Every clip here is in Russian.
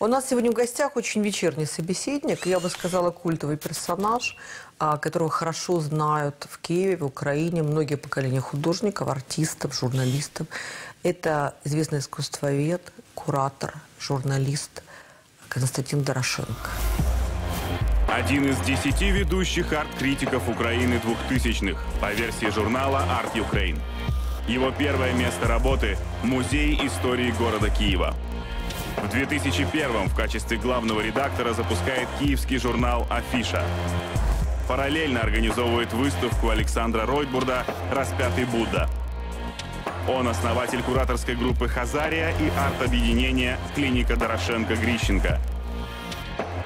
У нас сегодня в гостях очень вечерний собеседник, я бы сказала, культовый персонаж, а, которого хорошо знают в Киеве, в Украине многие поколения художников, артистов, журналистов. Это известный искусствовед, куратор, журналист Константин Дорошенко. Один из десяти ведущих арт-критиков Украины 2000-х по версии журнала «Арт Ukraine». Его первое место работы – Музей истории города Киева. В 2001 в качестве главного редактора запускает киевский журнал «Афиша». Параллельно организовывает выставку Александра Ройтбурда «Распятый Будда». Он основатель кураторской группы «Хазария» и арт-объединения «Клиника Дорошенко-Грищенко».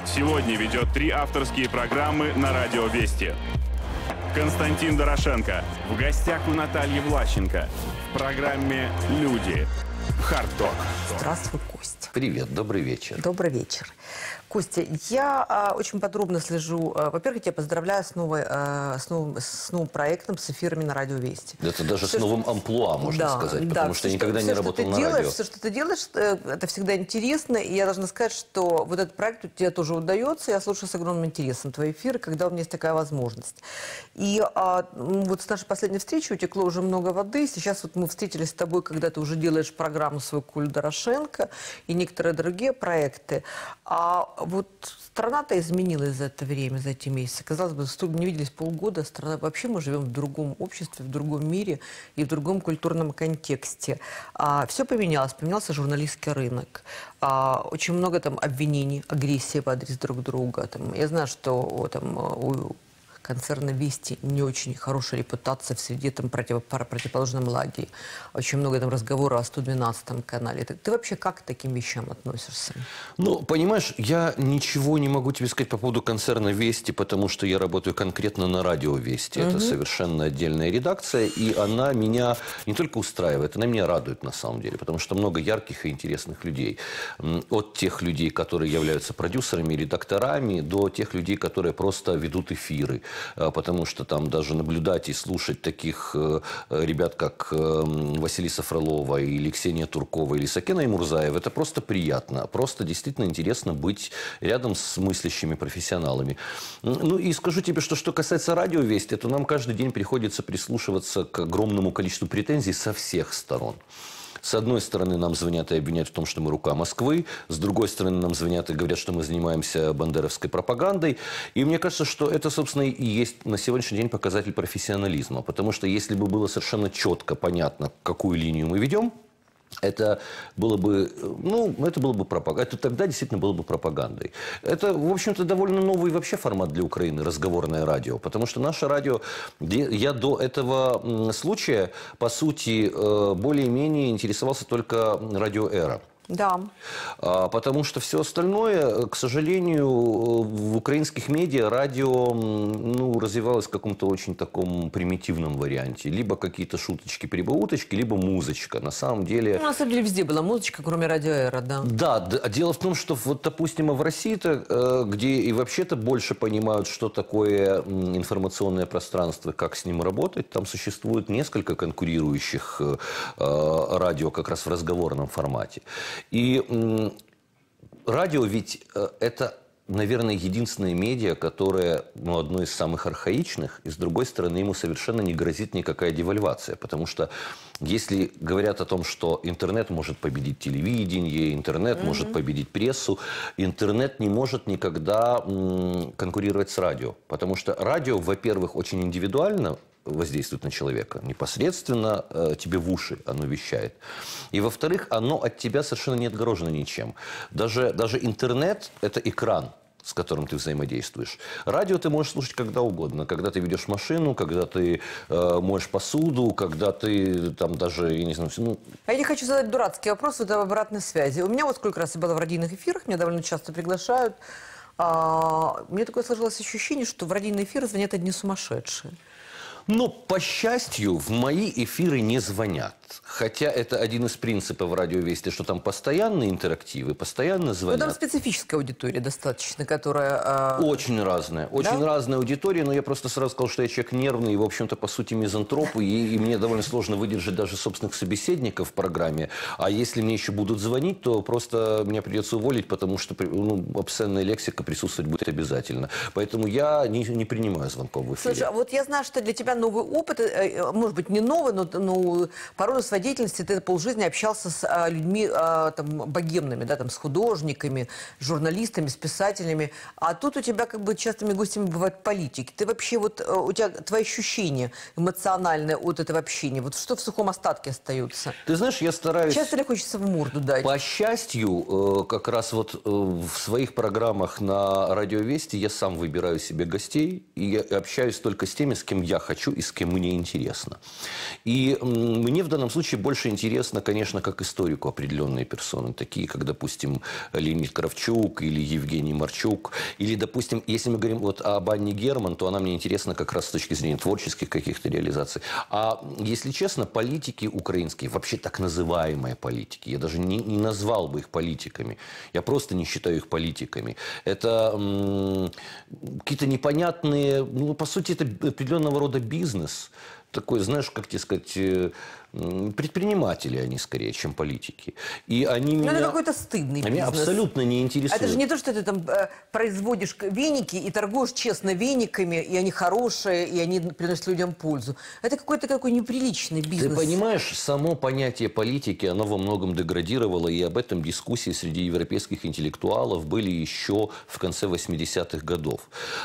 Сегодня ведет три авторские программы на радио «Вести». Константин Дорошенко. В гостях у Натальи Влащенко. В программе «Люди». Хардток. Здравствуй, Костя. Привет, добрый вечер. Добрый вечер. Костя, я а, очень подробно слежу. А, во-первых, я тебя поздравляю с, новой, а, с, новым, с новым проектом, с эфирами на Радио Вести. Это даже Все, с новым амплуа, можно Да, сказать, да, потому что все, я никогда все, не работал ты на делаешь, радио. Все, что ты делаешь, э, это всегда интересно. И я должна сказать, что вот этот проект у тебя тоже удается. Я слушаю с огромным интересом твои эфиры, когда у меня есть такая возможность. И а, вот с нашей последней встречи утекло уже много воды. Сейчас вот мы встретились с тобой, когда ты уже делаешь программу свою «Культ Дорошенко» и некоторые другие проекты. А вот страна-то изменилась за это время, за эти месяцы. Казалось бы, не виделись полгода. Страна... Вообще мы живем в другом обществе, в другом мире и в другом культурном контексте. все поменялось. Поменялся журналистский рынок. А, очень много там обвинений, агрессии в адрес друг друга. Там, я знаю, что там, у концерна «Вести» не очень хорошая репутация в среде там, против, противоположном лагере. Очень много там разговоров о 112 канале. Ты, ты вообще как к таким вещам относишься? Ну, понимаешь, я ничего не могу тебе сказать по поводу концерна «Вести», потому что я работаю конкретно на радио «Вести». Это совершенно отдельная редакция, и она меня не только устраивает, она меня радует на самом деле, потому что много ярких и интересных людей. От тех людей, которые являются продюсерами, редакторами, до тех людей, которые просто ведут эфиры. А, Потому что там даже наблюдать и слушать таких э, э, ребят, как э, м, Василиса Фролова или Ксения Туркова или Сакена Имурзаева, это просто приятно. Просто действительно интересно быть рядом с мыслящими профессионалами. Ну и скажу тебе, что что касается радиовести, то нам каждый день приходится прислушиваться к огромному количеству претензий со всех сторон. С одной стороны, нам звонят и обвиняют в том, что мы рука Москвы. С другой стороны, нам звонят и говорят, что мы занимаемся бандеровской пропагандой. И мне кажется, что это, собственно, и есть на сегодняшний день показатель профессионализма. Потому что если бы было совершенно четко понятно, какую линию мы ведем, это было бы, ну, это было бы пропаганда. Это тогда действительно было бы пропагандой. Это, в общем-то, довольно новый вообще формат для Украины, разговорное радио. Потому что наше радио, я до этого случая, по сути, э, более-менее интересовался только радио «Эра». Да. А, Потому что все остальное, э, к сожалению, э, в украинских медиа радио ну, развивалось в каком-то очень таком примитивном варианте. Либо какие-то шуточки-прибауточки, либо музычка. На самом деле... Ну, на самом деле везде была музычка, кроме радио «Эра», да. Да, д- а дело в том, что вот, допустим, в России-то, э, где и вообще-то больше понимают, что такое информационное пространство, как с ним работать, там существует несколько конкурирующих радио как раз в разговорном формате. И радио ведь э, это наверное, единственное медиа, которое ну, одно из самых архаичных, и с другой стороны, ему совершенно не грозит никакая девальвация. Потому что если говорят о том, что интернет может победить телевидение, интернет может победить прессу, интернет не может никогда м, конкурировать с радио. Потому что радио, во-первых, очень индивидуально воздействует на человека. Непосредственно э, тебе в уши оно вещает. И во-вторых, оно от тебя совершенно не отгорожено ничем. Даже, даже интернет – это экран с которым ты взаимодействуешь. Радио ты можешь слушать когда угодно. Когда ты ведешь машину, когда ты э, моешь посуду, когда ты там даже, я не знаю, ну, А я не хочу задать дурацкий вопрос вот об обратной связи. У меня вот сколько раз я была в радийных эфирах, меня довольно часто приглашают. А, мне такое сложилось ощущение, что в радийные эфиры звонят одни сумасшедшие. Но, по счастью, в мои эфиры не звонят. Хотя это один из принципов радиовести, что там постоянные интерактивы, постоянно Ну, звонят. там специфическая аудитория достаточно, которая... а, Очень разная, очень Да? разная аудитория, но я просто сразу сказал, что я человек нервный и, в общем-то, по сути, мизантроп, и, и мне довольно сложно выдержать даже собственных собеседников в программе. А если мне еще будут звонить, то просто меня придется уволить, потому что ну, обсценная лексика присутствовать будет обязательно. Поэтому я не, не принимаю звонков в эфире. Слушай, а вот я знаю, что для тебя новый опыт, э, э, может быть, не новый, но ну, по роду своей деятельности ты полжизни общался с а, людьми а, там, богемными, да, там, с художниками, с журналистами, с писателями. А тут у тебя как бы частыми гостями бывают политики. Ты вообще вот, э, у тебя твои ощущения эмоциональные от этого общения, вот что в сухом остатке остается? Ты знаешь, я стараюсь... Часто ли хочется в морду дать? По счастью, э, как раз вот э, в своих программах на радиовести я сам выбираю себе гостей и я общаюсь только с теми, с кем я хочу и с кем мне интересно. И мне в данном случае больше интересно, конечно, как историку определенные персоны, такие как, допустим, Леонид Кравчук или Евгений Марчук, или, допустим, если мы говорим вот об Анне Герман, то она мне интересна как раз с точки зрения творческих каких-то реализаций. А если честно, политики украинские, вообще так называемые политики, я даже не, не назвал бы их политиками, я просто не считаю их политиками. Это какие-то непонятные, ну, по сути, это определенного рода бизнес, такой, знаешь, как тебе сказать, э, предприниматели они скорее, чем политики. И они Ну, меня... это какой-то стыдный Они бизнес. абсолютно не интересуют. Это же не то, что ты там э, производишь веники и торгуешь честно вениками, и они хорошие, и они приносят людям пользу. Это какой-то такой неприличный Ты бизнес. понимаешь, само понятие политики, оно во многом деградировало, и об этом дискуссии среди европейских интеллектуалов были еще в конце 80-х годов.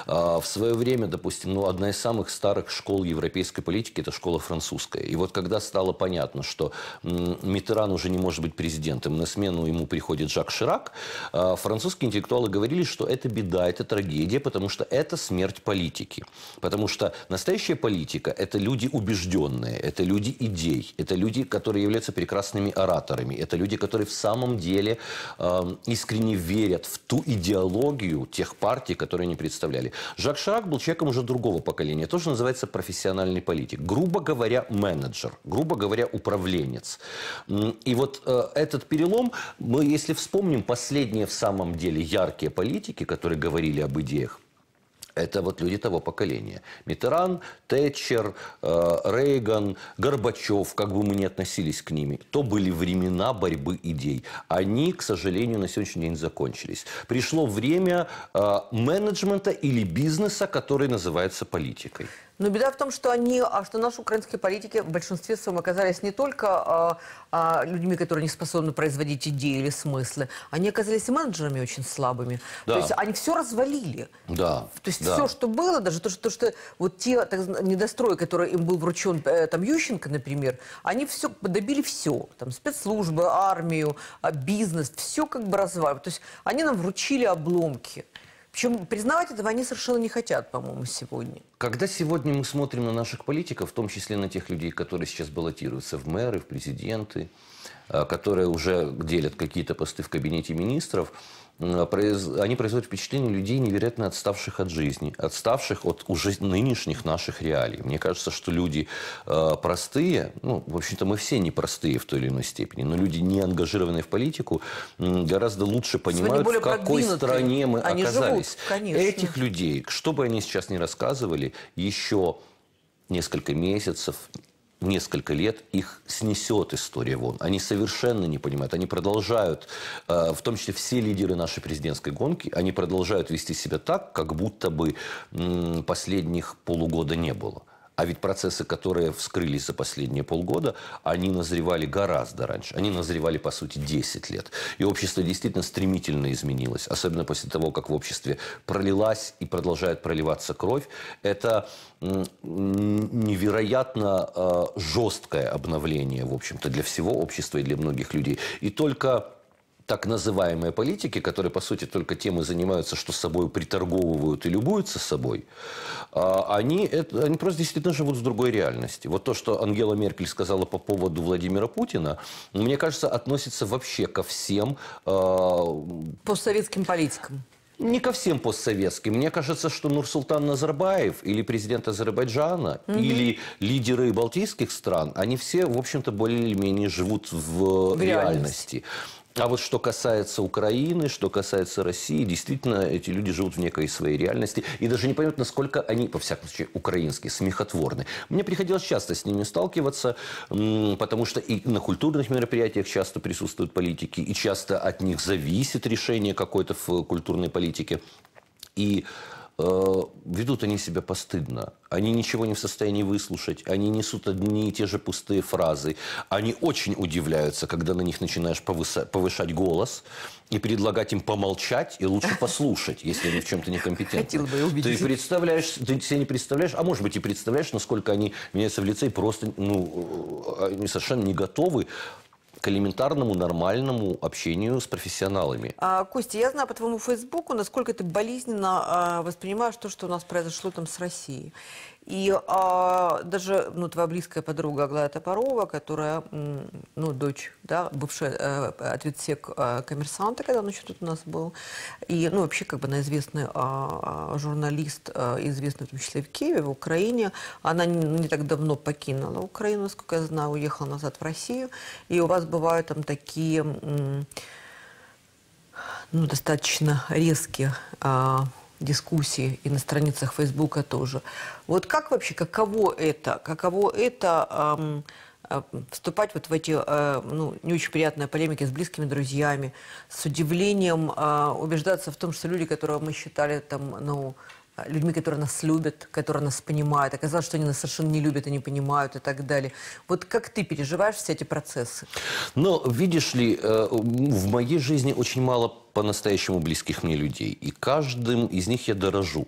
А, В свое время, допустим, ну, одна из самых старых школ европейской политики – это школа французская. И вот когда стало понятно, что Митеран уже не может быть президентом, на смену ему приходит Жак Ширак, а, французские интеллектуалы говорили, что это беда, это трагедия, потому что это смерть политики. Потому что настоящая политика – это люди убежденные, это люди идей, это люди, которые являются прекрасными ораторами, это люди, которые в самом деле э, искренне верят в ту идеологию тех партий, которые они представляли. Жак Ширак был человеком уже другого поколения, тоже называется профессиональный политик. Грубо говоря, менеджер, грубо говоря, управленец. М, И вот э, этот перелом, мы, если вспомним последние в самом деле яркие политики, которые говорили об идеях, это вот люди того поколения. Митеран, Тэтчер, э, Рейган, Горбачев, как бы мы ни относились к ними, то были времена борьбы идей. Они, к сожалению, на сегодняшний день закончились. Пришло время э, менеджмента или бизнеса, который называется политикой. Но беда в том, что они, а что наши украинские политики в большинстве своем оказались не только а, а, людьми, которые не способны производить идеи или смыслы, они оказались и менеджерами очень слабыми. Да. То есть они все развалили. Да. То есть да. все, что было, даже то, что, то, что вот те так, недострои, которые им был вручен, э, там, Ющенко, например, они все, добили все. Там, спецслужбы, армию, а, бизнес, все как бы разваливают. То есть они нам вручили обломки. Причем признавать этого они совершенно не хотят, по-моему, сегодня. Когда сегодня мы смотрим на наших политиков, в том числе на тех людей, которые сейчас баллотируются в мэры, в президенты, э, которые уже делят какие-то посты в кабинете министров, они производят впечатление людей, невероятно отставших от жизни, отставших от уже нынешних наших реалий. Мне кажется, что люди э, простые, ну, в общем-то, мы все непростые в той или иной степени, но люди, не ангажированные в политику, гораздо лучше понимают, в какой стране мы Они живут, оказались. конечно. Этих людей, что бы они сейчас ни рассказывали, еще несколько месяцев, несколько лет их снесет история вон. Они совершенно не понимают. Они продолжают, э, в том числе все лидеры нашей президентской гонки, они продолжают вести себя так, как будто бы последних полугода не было. А ведь процессы, которые вскрылись за последние полгода, они назревали гораздо раньше. Они назревали, по сути, 10 лет. И общество действительно стремительно изменилось. Особенно после того, как в обществе пролилась и продолжает проливаться кровь. Это невероятно э, жесткое обновление, в общем-то, для всего общества и для многих людей. И только так называемые политики, которые, по сути, только тем и занимаются, что с собой приторговывают и любуются собой, а, они, это, они просто действительно живут в другой реальности. Вот то, что Ангела Меркель сказала по поводу Владимира Путина, мне кажется, относится вообще ко всем а, Постсоветским политикам. Не ко всем постсоветским. Мне кажется, что Нурсултан Назарбаев или президент Азербайджана, угу. или лидеры балтийских стран, они все, в общем-то, более-менее живут в, в реальности. реальности. А вот что касается Украины, что касается России, действительно, эти люди живут в некой своей реальности. И даже не понятно, насколько они, по всякому случаю, украинские, смехотворны. Мне приходилось часто с ними сталкиваться, потому что и на культурных мероприятиях часто присутствуют политики, и часто от них зависит решение какой-то в культурной политике. И ведут они себя постыдно. Они ничего не в состоянии выслушать. Они несут одни и те же пустые фразы. Они очень удивляются, когда на них начинаешь повышать голос и предлагать им помолчать и лучше послушать, если они в чем-то некомпетентны. Хотел бы увидеть. Ты представляешь, ты себе не представляешь, а может быть и представляешь, насколько они меняются в лице и просто ну, э, они совершенно не готовы к элементарному нормальному общению с профессионалами. А, Костя, я знаю по твоему фейсбуку, насколько ты болезненно а, воспринимаешь то, что у нас произошло там с Россией. И а, даже ну, твоя близкая подруга Аглая Топорова, которая, ну, дочь, да, бывшая э, ответсек э, коммерсанта, когда он еще тут у нас был, и, ну, вообще, как бы, она известный а, журналист, а, известный в том числе в Киеве, в Украине. Она не, не так давно покинула Украину, насколько я знаю, уехала назад в Россию. И у вас бывают там такие, ну, достаточно резкие а, дискуссии и на страницах Фейсбука тоже. Вот как вообще, каково это, каково это эм, вступать вот в эти э, ну, не очень приятные полемики с близкими друзьями, с удивлением э, убеждаться в том, что люди, которые мы считали там, ну, людьми, которые нас любят, которые нас понимают. Оказалось, что они нас совершенно не любят и не понимают и так далее. Вот как ты переживаешь все эти процессы? Ну, видишь ли, э, в моей жизни очень мало по-настоящему близких мне людей. И каждым из них я дорожу.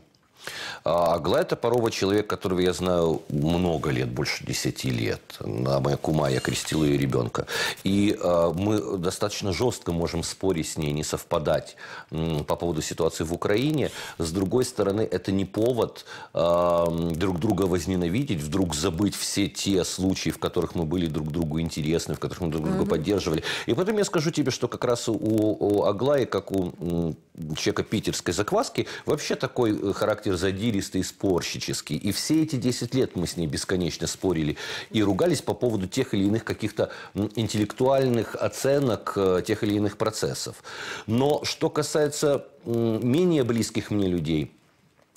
А Аглая Топорова – человек, которого я знаю много лет, больше десяти лет. На моя кума я крестил ее ребенка. И э, мы достаточно жестко можем спорить с ней, не совпадать по поводу ситуации в Украине. С другой стороны, это не повод э, друг друга возненавидеть, вдруг забыть все те случаи, в которых мы были друг другу интересны, в которых мы друг друга mm-hmm. поддерживали. И потом я скажу тебе, что как раз у, у Аглаи, как у человека питерской закваски, вообще такой э, характер задиристый, спорщический. И все эти 10 лет мы с ней бесконечно спорили и ругались по поводу тех или иных каких-то интеллектуальных оценок э, тех или иных процессов. Но что касается менее близких мне людей –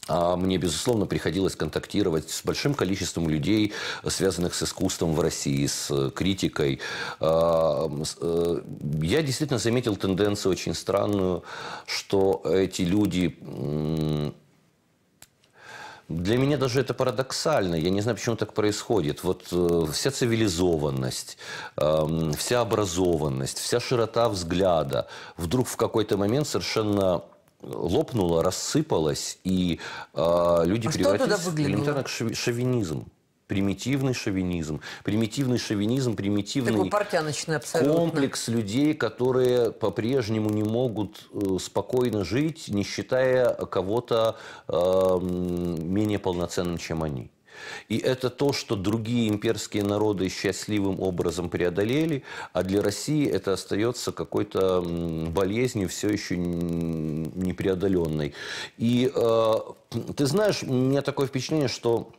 а мне, безусловно, приходилось контактировать с большим количеством людей, связанных с искусством в России, с критикой. А, э, я действительно заметил тенденцию очень странную, что эти люди для меня даже это парадоксально. Я не знаю, почему так происходит. Вот э, вся цивилизованность, э, вся образованность, вся широта взгляда вдруг в какой-то момент совершенно лопнула, рассыпалась, и э, люди а превратились в элементарно шовинизм примитивный шовинизм. Примитивный шовинизм, примитивный комплекс людей, которые по-прежнему не могут э, спокойно жить, не считая кого-то э, менее полноценным, чем они. И это то, что другие имперские народы счастливым образом преодолели, а для России это остается какой-то болезнью все еще непреодоленной. И э, ты знаешь, у меня такое впечатление, что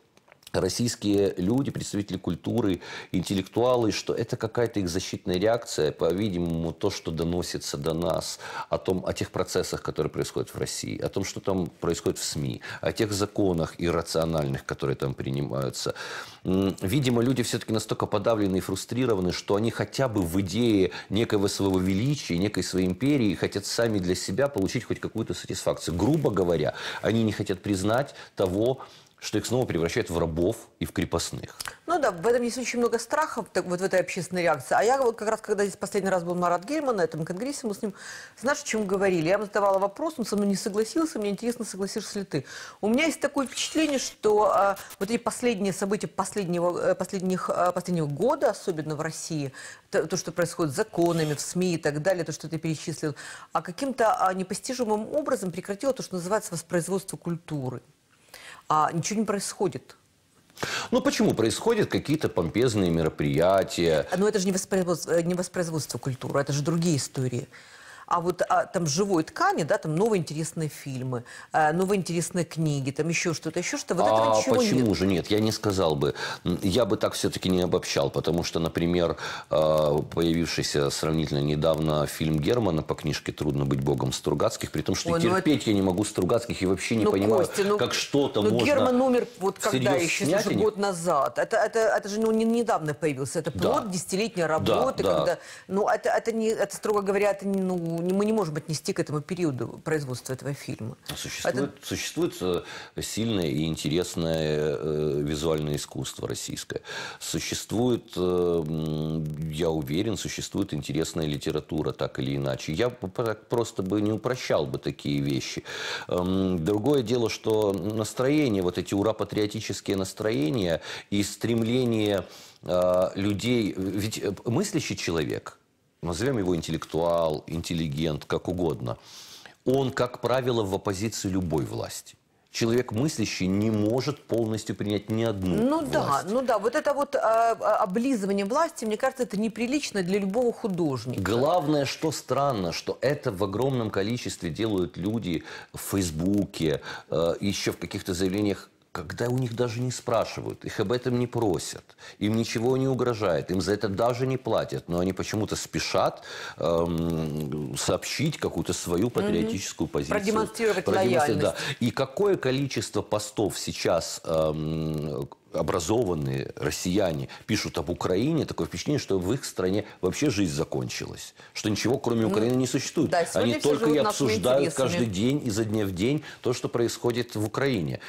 российские люди, представители культуры, интеллектуалы, что это какая-то их защитная реакция, по-видимому, то, что доносится до нас о, том, о тех процессах, которые происходят в России, о том, что там происходит в СМИ, о тех законах иррациональных, которые там принимаются. Видимо, люди все-таки настолько подавлены и фрустрированы, что они хотя бы в идее некого своего величия, некой своей империи хотят сами для себя получить хоть какую-то сатисфакцию. Грубо говоря, они не хотят признать того, что их снова превращают в рабов и в крепостных. Ну да, в этом есть очень много страхов, так, вот в этой общественной реакции. А я вот как раз, когда здесь последний раз был Марат Гельман на этом конгрессе, мы с ним, знаешь, о чем говорили? Я ему задавала вопрос, он со мной не согласился, мне интересно, согласишься ли ты. У меня есть такое впечатление, что а, вот эти последние события последнего, э, последних, а, последнего года, особенно в России, то, то, что происходит с законами, в СМИ и так далее, то, что ты перечислил, а каким-то а, непостижимым образом прекратило то, что называется воспроизводство культуры а ничего не происходит. Ну почему? Происходят какие-то помпезные мероприятия. Но это же не воспроизводство, не воспроизводство культуры, это же другие истории. А вот а, там живой ткани, да, там новые интересные фильмы, э, новые интересные книги, там еще что-то, еще что-то. Вот а почему нет. же нет? Я не сказал бы. Я бы так все-таки не обобщал, потому что, например, э, появившийся сравнительно недавно фильм Германа по книжке «Трудно быть богом» Стругацких, при том, что Ой, ну терпеть я не могу Стругацких и вообще не ну, понимаю, Костя, ну, как что-то ну, можно Герман умер вот когда еще, снять слушай, год назад. Это, это, это же ну, не недавно появился. Это Да. плод десятилетней работы, да. когда, ну, это, это не, это строго говоря, это не, ну, не- мы не можем отнести к этому периоду производства этого фильма. Существует, Это- существует э, сильное и интересное э, визуальное искусство российское. Существует, э, я уверен, существует интересная литература, так или иначе. Я просто бы не упрощал бы такие вещи. Эм, Другое дело, что настроение, вот эти ура-патриотические настроения и стремление э, людей... Ведь мыслящий человек, назовем его интеллектуал, интеллигент, как угодно, он, как правило, в оппозиции любой власти. Человек мыслящий не может полностью принять ни одну Ну да, власть. ну да, вот это вот а, облизывание власти, мне кажется, это неприлично для любого художника. Главное, что странно, что это в огромном количестве делают люди в Фейсбуке, э, еще в каких-то заявлениях, когда у них даже не спрашивают, их об этом не просят, им ничего не угрожает, им за это даже не платят, но они почему-то спешат эм, сообщить какую-то свою патриотическую позицию. Продемонстрировать Продемонстрировать, лояльность. да. И какое количество постов сейчас эм, образованные россияне пишут об Украине, такое впечатление, что в их стране вообще жизнь закончилась, что ничего кроме Украины не существует. да, Они только и обсуждают интересами. каждый день, изо дня в день, то, что происходит в Украине.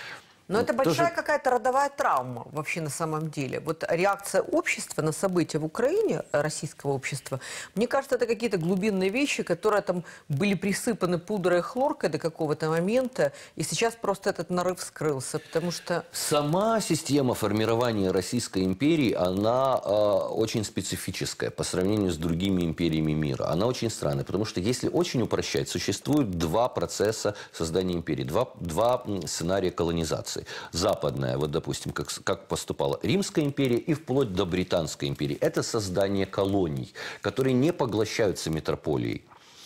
Но это тоже- большая какая-то родовая травма вообще на самом деле. Вот реакция общества на события в Украине, э, российского общества, мне кажется, это какие-то глубинные вещи, которые там были присыпаны пудрой и хлоркой до какого-то момента, и сейчас просто этот нарыв скрылся, потому что... Сама система формирования Российской империи, она э, очень специфическая по сравнению с другими империями мира. Она очень странная, потому что если очень упрощать, существует два процесса создания империи, два, два сценария колонизации. Западная, вот допустим, как, как поступала Римская империя и вплоть до Британской империи. Это создание колоний, которые не поглощаются метрополией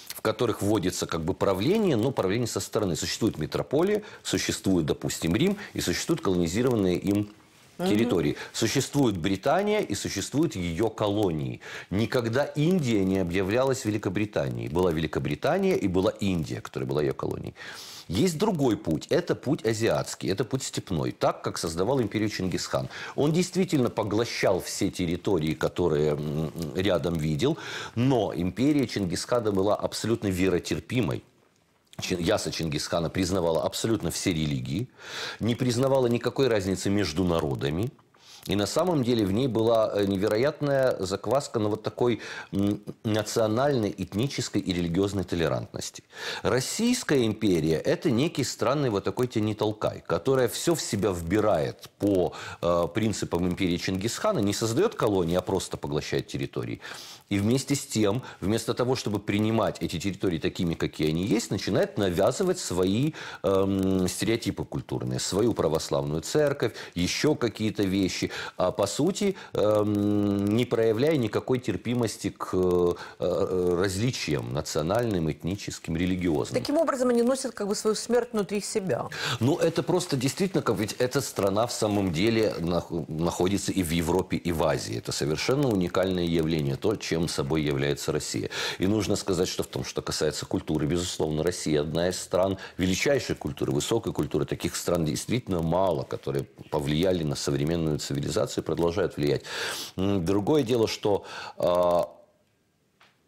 в которых вводится как бы правление, но правление со стороны. Существует метрополия, существует, допустим, Рим, и существуют колонизированные им территории. Существует Британия и существуют ее колонии. Никогда Индия не объявлялась Великобританией. Была Великобритания и была Индия, которая была ее колонией. Есть другой путь. Это путь азиатский, это путь степной. Так, как создавал империю Чингисхан. Он действительно поглощал все территории, которые рядом видел, но империя Чингисхана была абсолютно веротерпимой. Яса Чингисхана признавала абсолютно все религии, не признавала никакой разницы между народами. И на самом деле в ней была э, невероятная закваска на вот такой национальной, этнической и религиозной толерантности. Российская империя – это некий странный вот такой тяни-толкай, которая все в себя вбирает по э, принципам империи Чингисхана, не создает колонии, а просто поглощает территории. И вместе с тем, вместо того, чтобы принимать эти территории такими, какие они есть, начинает навязывать свои эм, стереотипы культурные, свою православную церковь, еще какие-то вещи. А по сути, эм, не проявляя никакой терпимости к э, э, различиям национальным, этническим, религиозным. Таким образом, они носят как бы свою смерть внутри себя. Ну, это просто действительно, как ведь эта страна в самом деле нах- находится и в Европе, и в Азии. Это совершенно уникальное явление, то, чем собой является Россия. И нужно сказать, что в том, что касается культуры, безусловно, Россия одна из стран величайшей культуры, высокой культуры. Таких стран действительно мало, которые повлияли на современную цивилизацию и продолжают влиять. Другое дело, что а,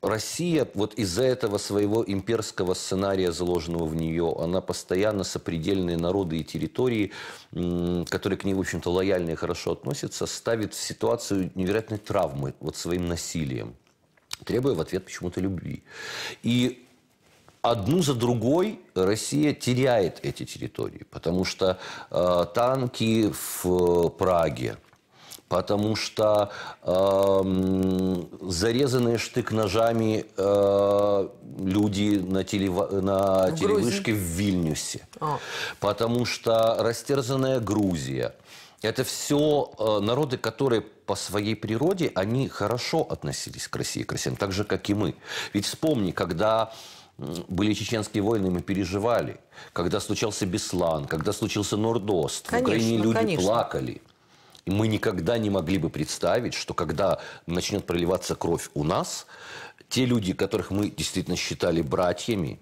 Россия вот из-за этого своего имперского сценария, заложенного в нее, она постоянно сопредельные народы и территории, которые к ней, в общем-то, лояльно и хорошо относятся, ставит в ситуацию невероятной травмы вот своим насилием, требуя в ответ почему-то любви. И одну за другой Россия теряет эти территории, потому что э, танки в э, Праге, потому что эм, зарезанные штык-ножами э, люди на, телева- на В Грузии. телевышке в Вильнюсе, А. потому что растерзанная Грузия. Это все народы, которые по своей природе, они хорошо относились к России, к россиянам, так же, как и мы. Ведь вспомни, когда были чеченские войны, мы переживали. Когда случался Беслан, когда случился Нордост, конечно, в Украине люди конечно. плакали. И мы никогда не могли бы представить, что когда начнет проливаться кровь у нас, те люди, которых мы действительно считали братьями,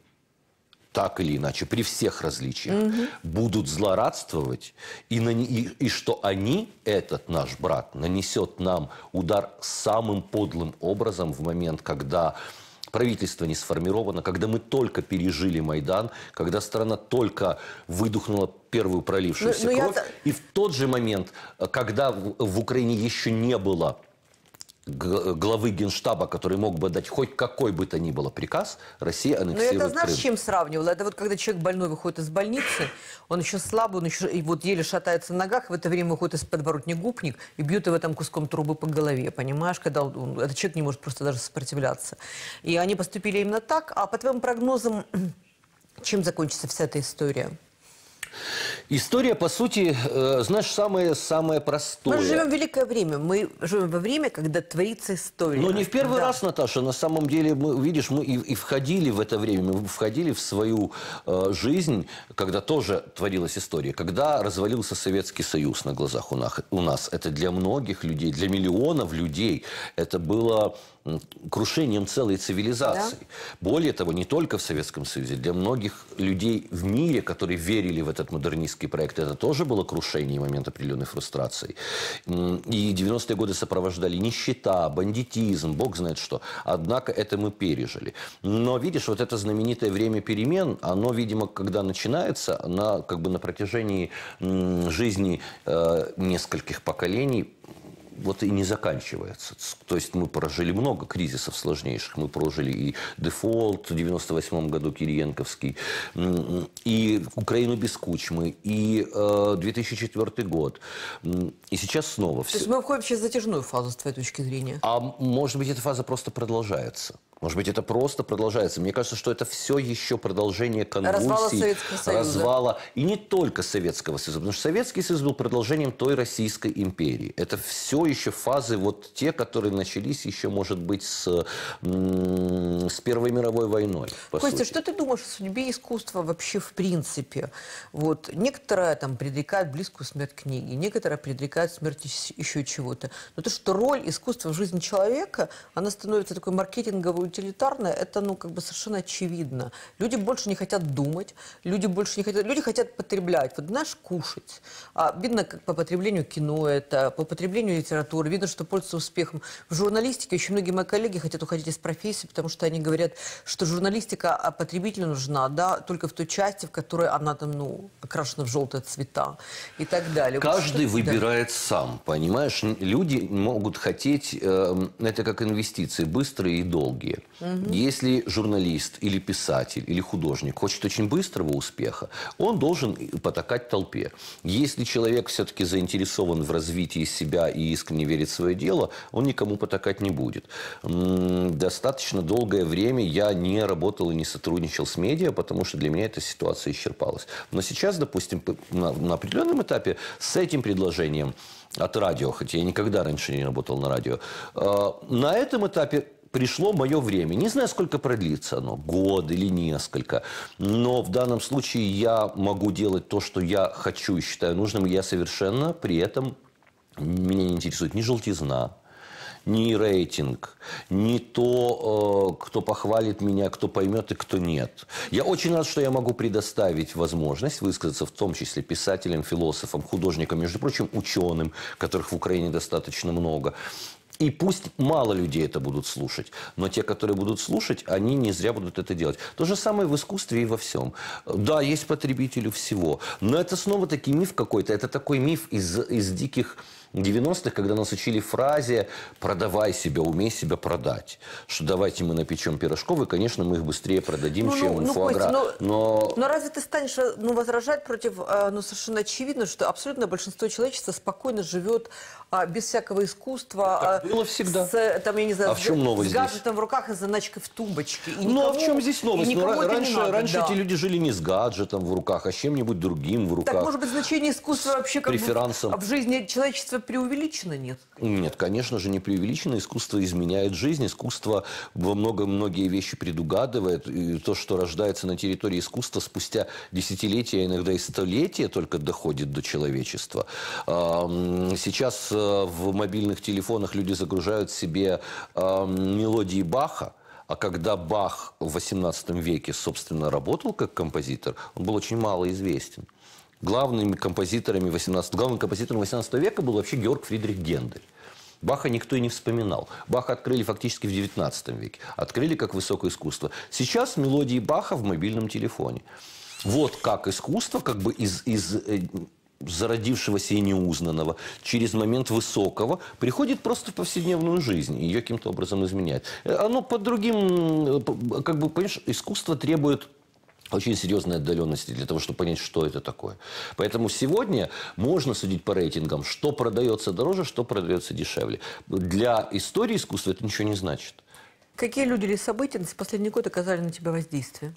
так или иначе, при всех различиях, угу. будут злорадствовать, и, на, и, и что они, этот наш брат, нанесет нам удар самым подлым образом в момент, когда правительство не сформировано, когда мы только пережили Майдан, когда страна только выдохнула первую пролившуюся но, ну, но ну, кровь, я... и в тот же момент, когда в, в Украине еще не было главы Генштаба, который мог бы дать хоть какой бы то ни было приказ, Россия аннексирует Но это знаешь, Крым. с чем сравнивала? Это вот когда человек больной выходит из больницы, он еще слабый, он еще и вот еле шатается на ногах, в это время выходит из подворотни губник и бьет его там куском трубы по голове, понимаешь? Когда он, этот человек не может просто даже сопротивляться. И они поступили именно так. А по твоим прогнозам, чем закончится вся эта история? История, по сути, э, знаешь, самое-самое простое. Мы живем в великое время. Мы живем во время, когда творится история. Но не в первый да. раз, Наташа. На самом деле, мы, видишь, мы и, и входили в это время, мы входили в свою э, жизнь, когда тоже творилась история. Когда развалился Советский Союз на глазах. У нас. Это для многих людей, для миллионов людей. Это было крушением целой цивилизации. Да. Более того, не только в Советском Союзе, для многих людей в мире, которые верили в этот модернистский проект, это тоже было крушение, момент определенной фрустрации. И 90-е годы сопровождали нищета, бандитизм, бог знает что. Однако это мы пережили. Но видишь, вот это знаменитое время перемен, оно, видимо, когда начинается, на, как бы на протяжении жизни э, нескольких поколений вот и не заканчивается. То есть мы прожили много кризисов сложнейших. Мы прожили и дефолт в 98 году Кириенковский, и Украину без Кучмы, и э, 2004 год. И сейчас снова. То есть мы входим сейчас в затяжную фазу, с твоей точки зрения? А может быть, эта фаза просто продолжается. Может быть, это просто продолжается. Мне кажется, что это все еще продолжение конвульсий, развала Советского Союза. развала. И не только Советского Союза, потому что Советский Союз был продолжением той Российской империи. Это все еще фазы, вот те, которые начались еще, может быть, с, с Первой мировой войной. Костя, сути. что ты думаешь о судьбе искусства вообще в принципе? Вот, некоторые там предрекают близкую смерть книги, некоторые предрекают смерть еще чего-то. Но то, что роль искусства в жизни человека, она становится такой маркетинговой утилитарное, это, ну, как бы совершенно очевидно. Люди больше не хотят думать, люди больше не хотят... Люди хотят потреблять, вот, знаешь, кушать. А видно, как по потреблению кино это, по потреблению литературы, видно, что пользуется успехом. В журналистике очень многие мои коллеги хотят уходить из профессии, потому что они говорят, что журналистика а потребителю нужна, да, только в той части, в которой она там, ну, окрашена в желтые цвета и так далее. Каждый вот, выбирает да. сам, понимаешь? Люди могут хотеть, э, это как инвестиции, быстрые и долгие. Угу. Если журналист или писатель или художник хочет очень быстрого успеха, он должен потакать толпе. Если человек все-таки заинтересован в развитии себя и искренне верит в свое дело, он никому потакать не будет. Достаточно долгое время я не работал и не сотрудничал с медиа, потому что для меня эта ситуация исчерпалась. Но сейчас, допустим, на, определенном этапе с этим предложением от радио, хотя я никогда раньше не работал на радио, э, на этом этапе пришло мое время. Не знаю, сколько продлится оно, год или несколько. Но в данном случае я могу делать то, что я хочу и считаю нужным. Я совершенно при этом меня не интересует ни желтизна, ни рейтинг, ни то, э, кто похвалит меня, кто поймет и кто нет. Я очень рад, что я могу предоставить возможность высказаться, в том числе писателям, философам, художникам, между прочим, ученым, которых в Украине достаточно много. И пусть мало людей это будут слушать, но те, которые будут слушать, они не зря будут это делать. То же самое в искусстве и во всем. Да, есть потребители всего, но это снова таки миф какой-то. Это такой миф из, из диких 90-х, когда нас учили фразе «продавай себя, умей себя продать». Что давайте мы напечем пирожков, и, конечно, мы их быстрее продадим, ну, чем ну, ну фуагра. Ну, но... но разве ты станешь ну, возражать против... Э, ну, совершенно очевидно, что абсолютно большинство человечества спокойно живет а, без всякого искусства. Так а, было всегда. С, там, я не знаю, А в чем новость с здесь? гаджетом в руках и заначкой в тумбочке. И Ну а в никому- чем здесь новость? Ну, никому раньше надо, раньше да. эти люди жили не с гаджетом в руках, а с чем-нибудь другим в руках. Так, может быть, значение искусства вообще как бы в жизни человечества преувеличено, нет? Нет, конечно же, не преувеличено. Искусство изменяет жизнь. Искусство во много-многие вещи предугадывает. И то, что рождается на территории искусства, спустя десятилетия, иногда и столетия только доходит до человечества. Сейчас э, в мобильных телефонах люди загружают себе мелодии Баха, а когда Бах в XVIII веке, собственно, работал как композитор, он был очень мало известен. Главными композиторами 18, главным композитором 18 века был вообще Георг Фридрих Гендель. Баха никто и не вспоминал. Баха открыли фактически в 19 веке. Открыли как высокое искусство. Сейчас мелодии Баха в мобильном телефоне. Вот как искусство как бы из, из э, зародившегося и неузнанного через момент высокого приходит просто в повседневную жизнь и ее каким-то образом изменяет. Э, Оно под другим, э, как бы, понимаешь, искусство требует очень серьезной отдаленности для того, чтобы понять, что это такое. Поэтому сегодня можно судить по рейтингам, что продается дороже, что продается дешевле. Для истории искусства это ничего не значит. Какие люди или события за последний год оказали на тебя воздействие?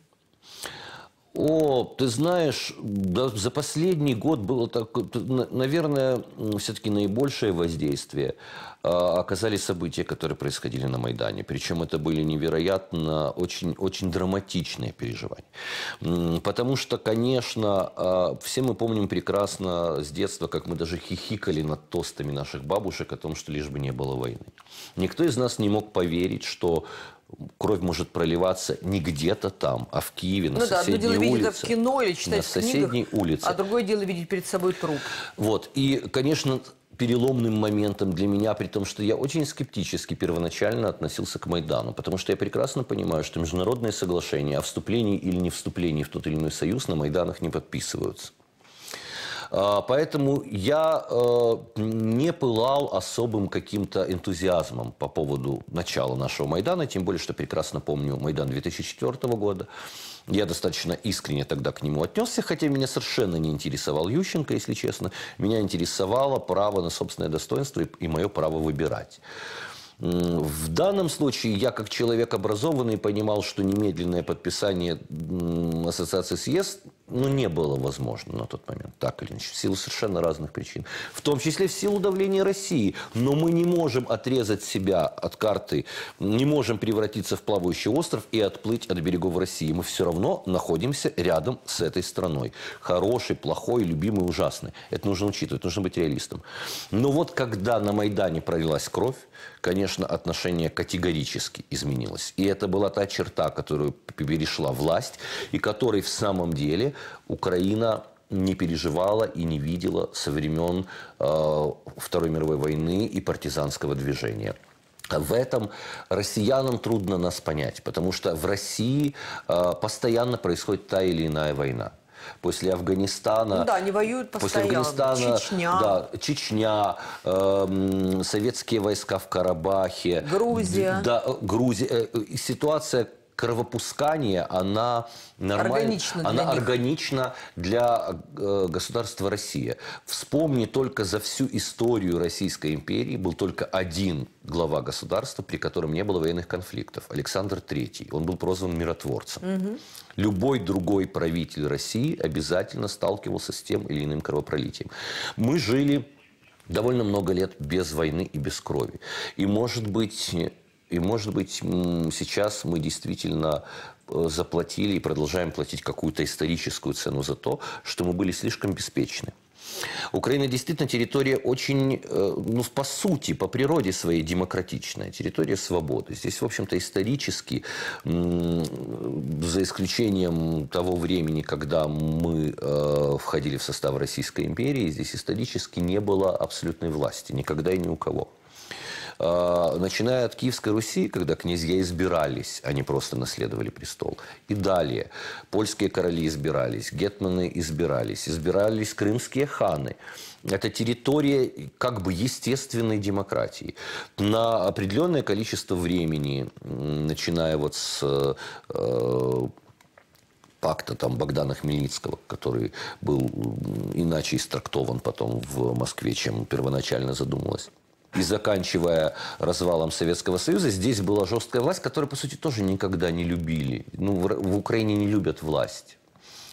О, ты знаешь, да, за последний год было так, на- наверное, все-таки наибольшее воздействие а, оказали события, которые происходили на Майдане. Причем это были невероятно очень, очень драматичные переживания. Потому что, конечно, а, все мы помним прекрасно с детства, как мы даже хихикали над тостами наших бабушек о том, что лишь бы не было войны. Никто из нас не мог поверить, что кровь может проливаться не где-то там, а в Киеве, на ну да, одно соседней дело улице. в кино или читать на соседней книгах, улице. а другое дело видеть перед собой труп. Вот. И, конечно, переломным моментом для меня, при том, что я очень скептически первоначально относился к Майдану, потому что я прекрасно понимаю, что международные соглашения о вступлении или не вступлении в тот или иной союз на Майданах не подписываются. А, Поэтому я э, не пылал особым каким-то энтузиазмом по поводу начала нашего Майдана, тем более, что прекрасно помню Майдан 2004 года. Я достаточно искренне тогда к нему отнесся, хотя меня совершенно не интересовал Ющенко, если честно. Меня интересовало право на собственное достоинство и, мое право выбирать. В данном случае я, как человек образованный, понимал, что немедленное подписание ассоциации съезд ну, не было возможно на тот момент, так или иначе, в силу совершенно разных причин. В том числе в силу давления России. Но мы не можем отрезать себя от карты, не можем превратиться в плавающий остров и отплыть от берегов России. Мы все равно находимся рядом с этой страной. Хороший, плохой, любимый, ужасный. Это нужно учитывать, нужно быть реалистом. Но вот когда на Майдане пролилась кровь, конечно, отношение категорически изменилось. И это была та черта, которую перешла власть, и которой в самом деле Украина не переживала и не видела со времен э, Второй мировой войны и партизанского движения. В этом россиянам трудно нас понять, потому что в России э, постоянно происходит та или иная война. После Афганистана... Ну да, они воюют После постоянно. Афганистана, Чечня. да, Чечня, эм, советские войска в Карабахе. Грузия. Да, э, Грузия. Э, э, Ситуация кровопускания, она нормальна. Органична для она них. органична для э, государства Россия. Вспомни только за всю историю Российской империи был только один глава государства, при котором не было военных конфликтов. Александр III. Он был прозван миротворцем. Любой другой правитель России обязательно сталкивался с тем или иным кровопролитием. Мы жили довольно много лет без войны и без крови. И, может быть, и, может быть, сейчас мы действительно э, заплатили и продолжаем платить какую-то историческую цену за то, что мы были слишком беспечны. Украина действительно территория очень, э, ну, по сути, по природе своей демократичная, территория свободы. Здесь, в общем-то, исторически, за исключением того времени, когда мы э, входили в состав Российской империи, здесь исторически не было абсолютной власти, никогда и ни у кого. А, Начиная от Киевской Руси, когда князья избирались, они просто наследовали престол. И далее. Польские короли избирались, гетманы избирались, избирались крымские ханы. Это территория как бы естественной демократии. На определенное количество времени, начиная вот с э, пакта там Богдана Хмельницкого, который был иначе истрактован потом в Москве, чем первоначально задумалось. И заканчивая развалом Советского Союза, здесь была жесткая власть, которую, по сути, тоже никогда не любили. Ну, в, в Украине не любят власть.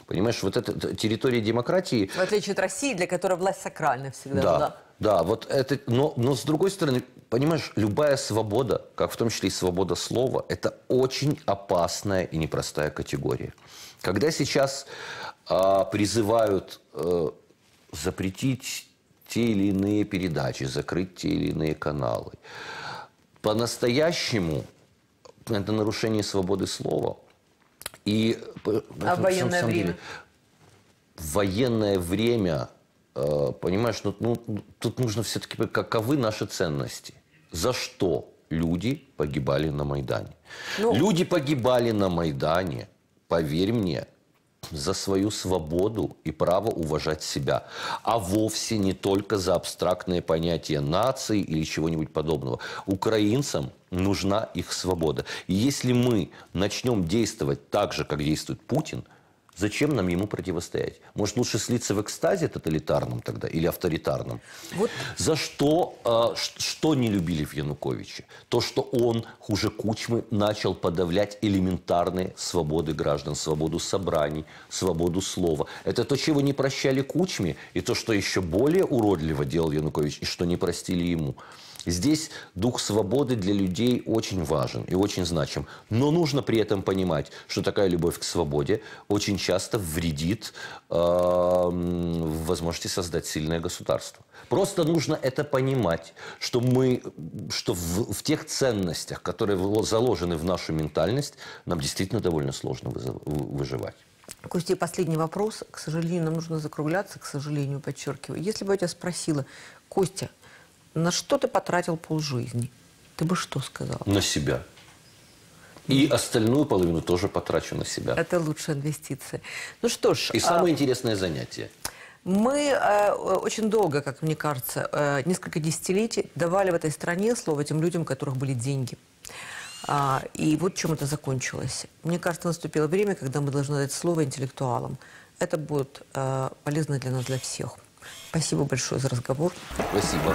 Понимаешь, вот эта территория демократии, В отличие от России, для которой власть сакральна всегда. да, да, вот это, но, но с другой стороны, понимаешь, любая свобода, как в том числе и свобода слова, это очень опасная и непростая категория. Когда сейчас а, призывают э, запретить те или иные передачи, закрыть те или иные каналы, по-настоящему это нарушение свободы слова. И А в военное время? деле, в военное время, э, понимаешь, ну, ну, тут нужно все-таки каковы наши ценности. За что люди погибали на Майдане? Ну- Люди погибали на Майдане, поверь мне, за свою свободу и право уважать себя, а вовсе не только за абстрактные понятия нации или чего-нибудь подобного. Украинцам нужна их свобода. И если мы начнем действовать так же, как действует Путин, зачем нам ему противостоять? Может, лучше слиться в экстазе тоталитарном тогда или авторитарном? Вот. За что, э, что не любили в Януковиче? То, что он, хуже Кучмы, начал подавлять элементарные свободы граждан, свободу собраний, свободу слова. Это то, чего не прощали Кучме, и то, что еще более уродливо делал Янукович, и что не простили ему. Здесь дух свободы для людей очень важен и очень значим. Но нужно при этом понимать, что такая любовь к свободе очень часто вредит э, возможности создать сильное государство. Просто нужно это понимать, что мы, что в, в тех ценностях, которые заложены в нашу ментальность, нам действительно довольно сложно выживать. Костя, и последний вопрос. К сожалению, нам нужно закругляться, к сожалению, подчеркиваю. Если бы я тебя спросила, Костя, на что ты потратил полжизни? Ты бы что сказал? На себя. И остальную половину тоже потрачу на себя. Это лучшая инвестиция. Ну что ж, И а, самое интересное занятие. мы э, очень долго, как мне кажется, э, несколько десятилетий давали в этой стране слово тем людям, у которых были деньги. А, и вот чем это закончилось. Мне кажется, наступило время, когда мы должны дать слово интеллектуалам. Это будет э, полезно для нас, для всех. Спасибо большое за разговор. Спасибо.